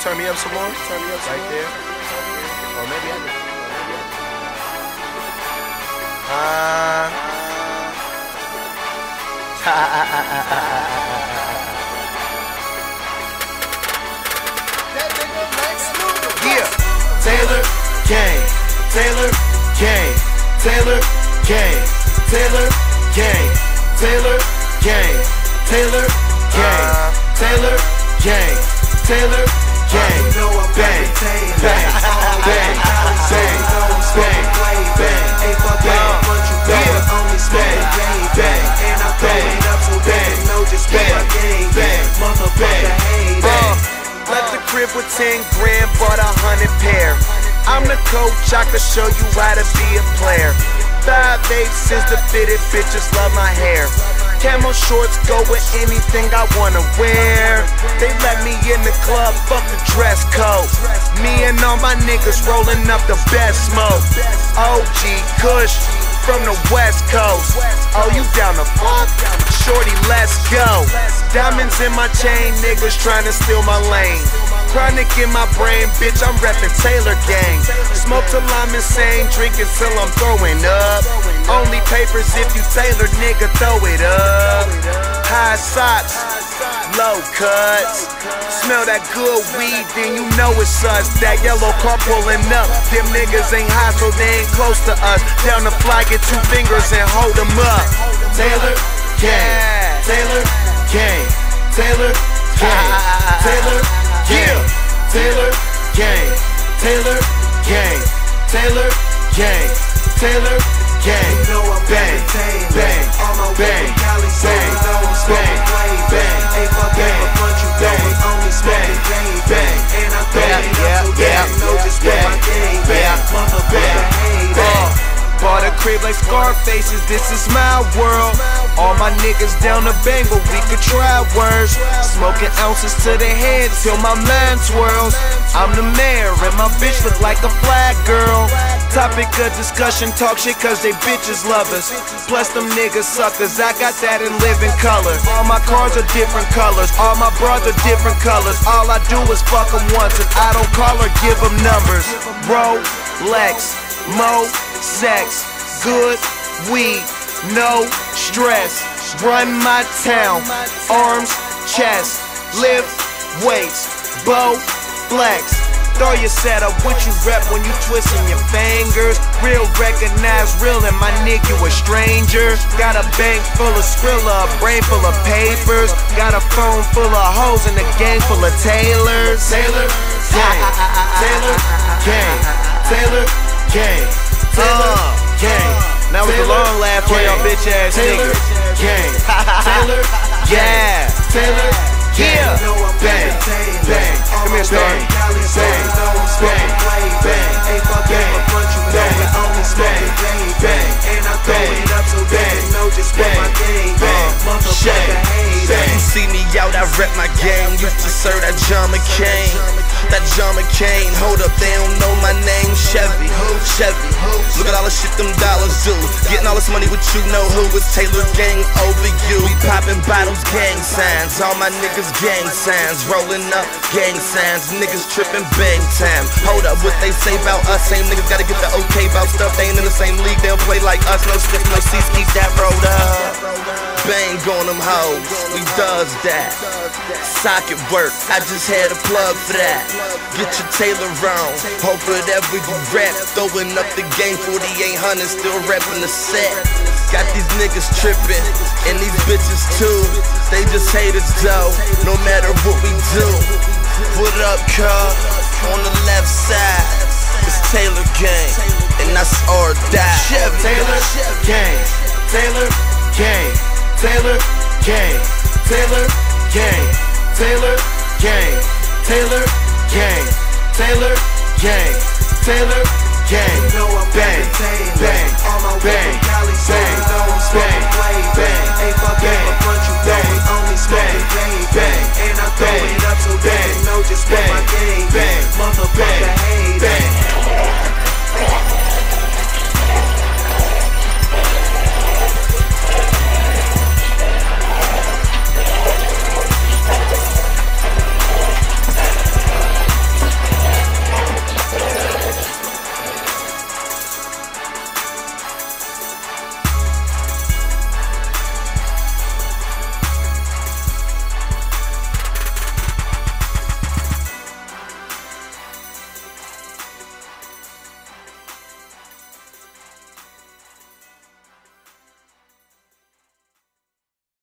turn me up some more? Turn me up right there. Or oh, maybe I did. Uh, yeah. Taylor Gang, Taylor Gang, Taylor Gang, Taylor Gang, Taylor Gang, Taylor Gang, uh. Taylor Gang, Taylor. Gang. Taylor Bang. Bang. Bang. Bang. Bang. Bang. Bang. Yeah. Bang. Bang. Bang. Bang. Bang. Bang. Bang. Bang. Bang. Left the crib with 10 grand, bought a hundred pair. I'm the coach, I can show you how to be a player. Five eighths is the fitted, bitches love my hair. Camo shorts go with anything I wanna wear. They let me in the club, fuck the dress code. Me and all my niggas rolling up the best smoke. OG Kush from the West Coast. Oh, you down the fuck? Shorty, let's go. Diamonds in my chain, niggas trying to steal my lane. Chronic in my brain, bitch, I'm reppin' Taylor Gang. Smoke till I'm insane, drinking till I'm throwing up. Only papers if you Taylor, nigga, throw it up. High socks, low cuts. Smell that good weed, then you know it's us. That yellow car pulling up. Them niggas ain't hot, so they ain't close to us. Down the fly, get two fingers and hold them up. Taylor Gang, Taylor Gang, Taylor Gang, Taylor Gang, Taylor Gang, Taylor Gang, Taylor Gang, Taylor. Gang. Taylor, Gang. Taylor Crib like Scarfaces, this is my world. All my niggas down the bang, but we could try worse. Smoking ounces to the head till my mind twirls. I'm the mayor, and my bitch look like a flag girl. Topic of discussion, talk shit cause they bitches love us. Plus them niggas suckers, I got that in living color. All my cars are different colors, all my bras are different colors. All I do is fuck them once, and I don't call or give them numbers. Bro, Lex, Mo, sex, good weed, no stress. Run my town, arms, chest, lift weights, bow, flex. Throw your setup, what you rep when you twisting your fingers. Real recognize real, and my nigga you a stranger. Got a bank full of Skrilla, a brain full of papers. Got a phone full of hoes and a gang full of Taylors. Taylor, gang, Taylor, gang, Taylor, gang, Taylor, uh. gang gang. Now was a long laugh for y'all bitch ass niggas. Gang. Taylor, yeah. Taylor, yeah. Bang, bang. Come here, star. Bang, bang, bang. Ain't Bang! a bunch Bang! Bang! Bang! Bang! Bang! bang, bang. And Bang! Bang! Bang! up so bang, Bang! just Bang! my game. Bang, motherfucker, Bang! You see me out, I Bang! my game. Bang! to serve that Bang! Bang John McCain. Hold up, they don't know my name. Chevy, Chevy. Look at all the shit them dollars do. Getting all this money with you know who is Taylor Gang over you. We popping bottles, gang signs. All my niggas gang signs. Rolling up, gang signs. Niggas tripping bang time. Hold up, what they say about us. Same niggas gotta get the okay about stuff. They ain't in the same league, they'll play like us. No stiff, no seats, keep that rolled up. Bang on them hoes, we does that. Socket work, I just had a plug for that. Get your Taylor on, hope whatever you rap. Throwing up the game 4800, still rapping the set. Got these niggas tripping, and these bitches too. They just hate us though, no matter what we do. What up, car? On the left side, it's Taylor Gang, and that's our die. Taylor Gang, Taylor Gang, Taylor Gang, Taylor Gang, Taylor gang, Taylor gang, Taylor gang, Taylor gang, Taylor gang, bang, bang, all my bang, bang, you know I'm bang, bang, ain't fucking a bunch you know we only smoking bang, bang, and I throw it up so they know just what my game, motherfucker, Bang bang.